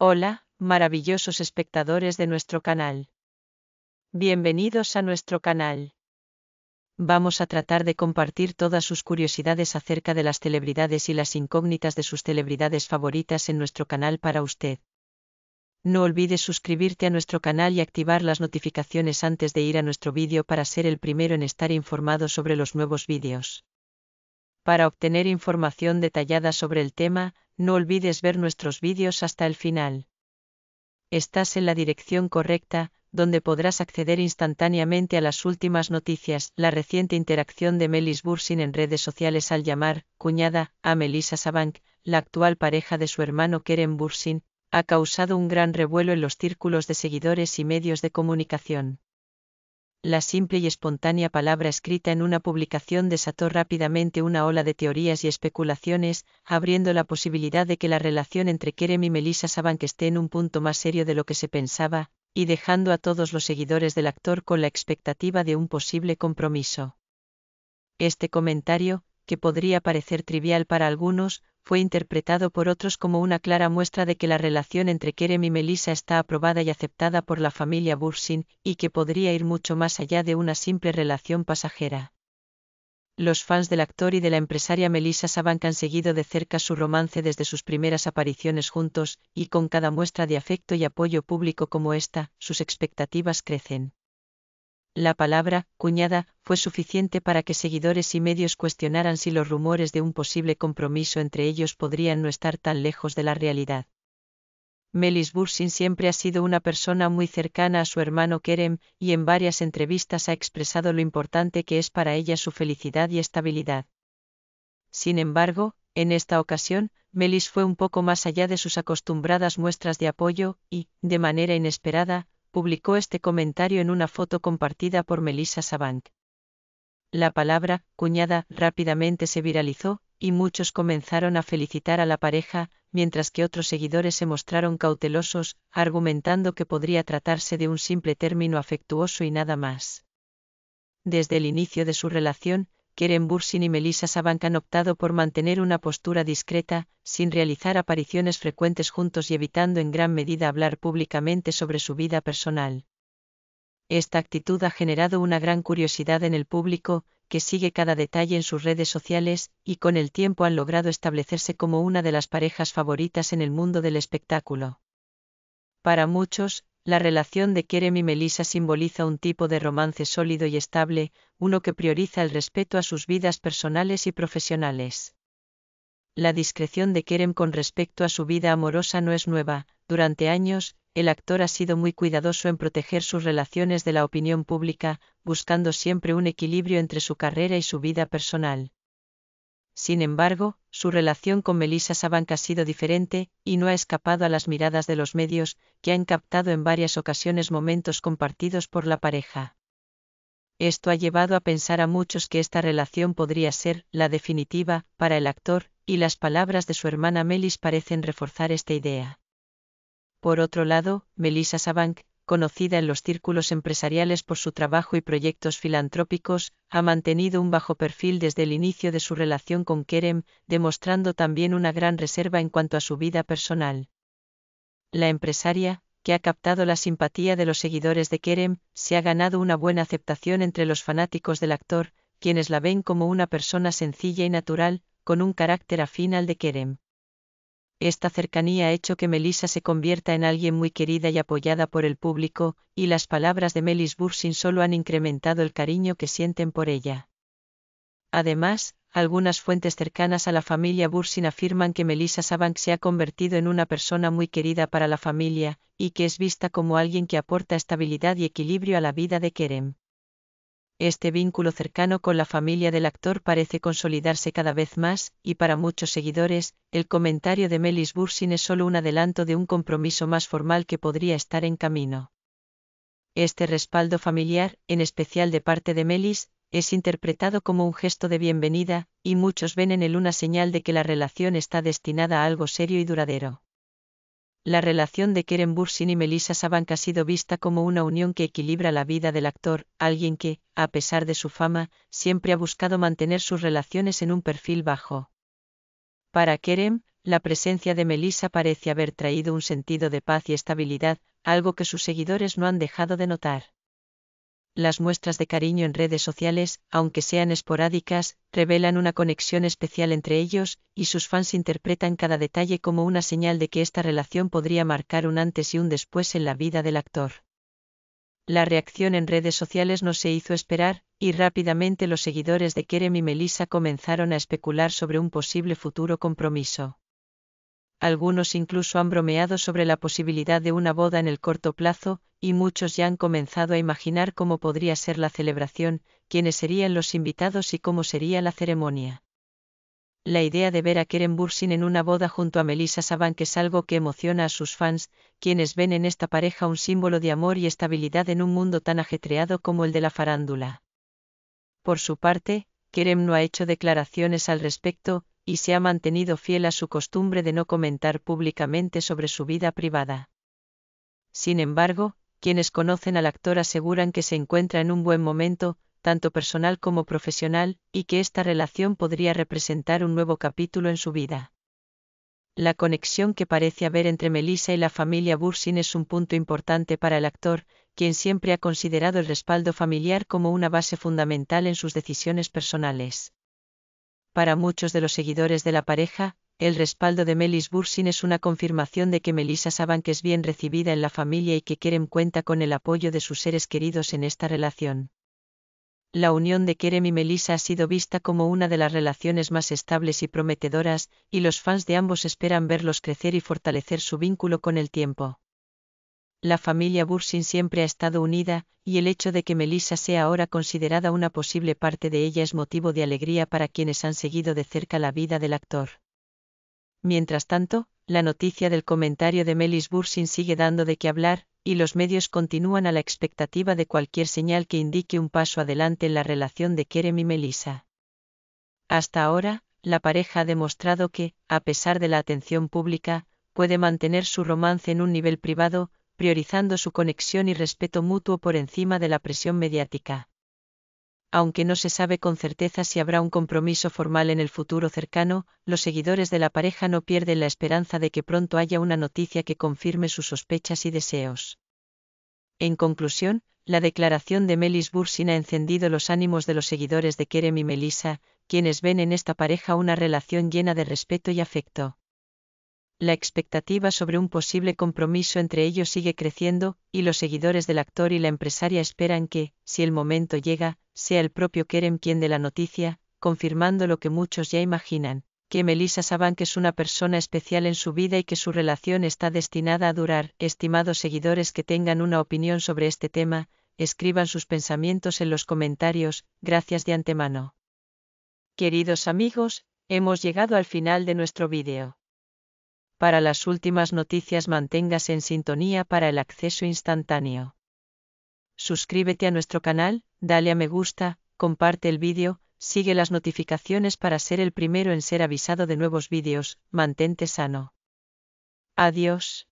Hola, maravillosos espectadores de nuestro canal. Bienvenidos a nuestro canal. Vamos a tratar de compartir todas sus curiosidades acerca de las celebridades y las incógnitas de sus celebridades favoritas en nuestro canal para usted. No olvides suscribirte a nuestro canal y activar las notificaciones antes de ir a nuestro vídeo para ser el primero en estar informado sobre los nuevos vídeos. Para obtener información detallada sobre el tema, no olvides ver nuestros vídeos hasta el final. Estás en la dirección correcta, donde podrás acceder instantáneamente a las últimas noticias. La reciente interacción de Melis Bursin en redes sociales al llamar, cuñada, a Melissa Sabank, la actual pareja de su hermano Keren Bursin, ha causado un gran revuelo en los círculos de seguidores y medios de comunicación la simple y espontánea palabra escrita en una publicación desató rápidamente una ola de teorías y especulaciones, abriendo la posibilidad de que la relación entre Kerem y Melissa Sabank esté en un punto más serio de lo que se pensaba, y dejando a todos los seguidores del actor con la expectativa de un posible compromiso. Este comentario, que podría parecer trivial para algunos, fue interpretado por otros como una clara muestra de que la relación entre Kerem y Melissa está aprobada y aceptada por la familia Bursin, y que podría ir mucho más allá de una simple relación pasajera. Los fans del actor y de la empresaria Melissa Sabank han seguido de cerca su romance desde sus primeras apariciones juntos, y con cada muestra de afecto y apoyo público como esta, sus expectativas crecen. La palabra, cuñada, fue suficiente para que seguidores y medios cuestionaran si los rumores de un posible compromiso entre ellos podrían no estar tan lejos de la realidad. Melis Bursin siempre ha sido una persona muy cercana a su hermano Kerem, y en varias entrevistas ha expresado lo importante que es para ella su felicidad y estabilidad. Sin embargo, en esta ocasión, Melis fue un poco más allá de sus acostumbradas muestras de apoyo, y, de manera inesperada, publicó este comentario en una foto compartida por Melissa Sabank. La palabra, cuñada, rápidamente se viralizó, y muchos comenzaron a felicitar a la pareja, mientras que otros seguidores se mostraron cautelosos, argumentando que podría tratarse de un simple término afectuoso y nada más. Desde el inicio de su relación, Keren Bursin y Melissa Sabank han optado por mantener una postura discreta, sin realizar apariciones frecuentes juntos y evitando en gran medida hablar públicamente sobre su vida personal. Esta actitud ha generado una gran curiosidad en el público, que sigue cada detalle en sus redes sociales, y con el tiempo han logrado establecerse como una de las parejas favoritas en el mundo del espectáculo. Para muchos, la relación de Kerem y Melissa simboliza un tipo de romance sólido y estable, uno que prioriza el respeto a sus vidas personales y profesionales. La discreción de Kerem con respecto a su vida amorosa no es nueva, durante años, el actor ha sido muy cuidadoso en proteger sus relaciones de la opinión pública, buscando siempre un equilibrio entre su carrera y su vida personal. Sin embargo, su relación con Melissa Sabank ha sido diferente, y no ha escapado a las miradas de los medios, que han captado en varias ocasiones momentos compartidos por la pareja. Esto ha llevado a pensar a muchos que esta relación podría ser la definitiva para el actor, y las palabras de su hermana Melis parecen reforzar esta idea. Por otro lado, Melissa Sabank, conocida en los círculos empresariales por su trabajo y proyectos filantrópicos, ha mantenido un bajo perfil desde el inicio de su relación con Kerem, demostrando también una gran reserva en cuanto a su vida personal. La empresaria, que ha captado la simpatía de los seguidores de Kerem, se ha ganado una buena aceptación entre los fanáticos del actor, quienes la ven como una persona sencilla y natural, con un carácter afín al de Kerem. Esta cercanía ha hecho que Melissa se convierta en alguien muy querida y apoyada por el público, y las palabras de Melis Bursin solo han incrementado el cariño que sienten por ella. Además, algunas fuentes cercanas a la familia Bursin afirman que Melissa Sabank se ha convertido en una persona muy querida para la familia, y que es vista como alguien que aporta estabilidad y equilibrio a la vida de Kerem. Este vínculo cercano con la familia del actor parece consolidarse cada vez más, y para muchos seguidores, el comentario de Melis Bursin es solo un adelanto de un compromiso más formal que podría estar en camino. Este respaldo familiar, en especial de parte de Melis, es interpretado como un gesto de bienvenida, y muchos ven en él una señal de que la relación está destinada a algo serio y duradero la relación de Keren Bursin y Melissa Sabank ha sido vista como una unión que equilibra la vida del actor, alguien que, a pesar de su fama, siempre ha buscado mantener sus relaciones en un perfil bajo. Para Kerem, la presencia de Melissa parece haber traído un sentido de paz y estabilidad, algo que sus seguidores no han dejado de notar. Las muestras de cariño en redes sociales, aunque sean esporádicas, revelan una conexión especial entre ellos, y sus fans interpretan cada detalle como una señal de que esta relación podría marcar un antes y un después en la vida del actor. La reacción en redes sociales no se hizo esperar, y rápidamente los seguidores de Kerem y Melissa comenzaron a especular sobre un posible futuro compromiso. Algunos incluso han bromeado sobre la posibilidad de una boda en el corto plazo, y muchos ya han comenzado a imaginar cómo podría ser la celebración, quiénes serían los invitados y cómo sería la ceremonia. La idea de ver a Keren Bursin en una boda junto a Melissa Sabank es algo que emociona a sus fans, quienes ven en esta pareja un símbolo de amor y estabilidad en un mundo tan ajetreado como el de la farándula. Por su parte, Kerem no ha hecho declaraciones al respecto, y se ha mantenido fiel a su costumbre de no comentar públicamente sobre su vida privada. Sin embargo, quienes conocen al actor aseguran que se encuentra en un buen momento, tanto personal como profesional, y que esta relación podría representar un nuevo capítulo en su vida. La conexión que parece haber entre Melissa y la familia Bursin es un punto importante para el actor, quien siempre ha considerado el respaldo familiar como una base fundamental en sus decisiones personales. Para muchos de los seguidores de la pareja, el respaldo de Melis Bursin es una confirmación de que Melissa que es bien recibida en la familia y que Kerem cuenta con el apoyo de sus seres queridos en esta relación la unión de Kerem y Melissa ha sido vista como una de las relaciones más estables y prometedoras, y los fans de ambos esperan verlos crecer y fortalecer su vínculo con el tiempo. La familia Bursin siempre ha estado unida, y el hecho de que Melissa sea ahora considerada una posible parte de ella es motivo de alegría para quienes han seguido de cerca la vida del actor. Mientras tanto, la noticia del comentario de Melis Bursin sigue dando de qué hablar, y los medios continúan a la expectativa de cualquier señal que indique un paso adelante en la relación de Kerem y Melissa. Hasta ahora, la pareja ha demostrado que, a pesar de la atención pública, puede mantener su romance en un nivel privado, priorizando su conexión y respeto mutuo por encima de la presión mediática. Aunque no se sabe con certeza si habrá un compromiso formal en el futuro cercano, los seguidores de la pareja no pierden la esperanza de que pronto haya una noticia que confirme sus sospechas y deseos. En conclusión, la declaración de Melis Bursin ha encendido los ánimos de los seguidores de Kerem y Melissa, quienes ven en esta pareja una relación llena de respeto y afecto. La expectativa sobre un posible compromiso entre ellos sigue creciendo, y los seguidores del actor y la empresaria esperan que, si el momento llega, sea el propio Kerem quien de la noticia, confirmando lo que muchos ya imaginan, que Melissa que es una persona especial en su vida y que su relación está destinada a durar. Estimados seguidores que tengan una opinión sobre este tema, escriban sus pensamientos en los comentarios, gracias de antemano. Queridos amigos, hemos llegado al final de nuestro vídeo. Para las últimas noticias manténgase en sintonía para el acceso instantáneo suscríbete a nuestro canal, dale a me gusta, comparte el vídeo, sigue las notificaciones para ser el primero en ser avisado de nuevos vídeos, mantente sano. Adiós.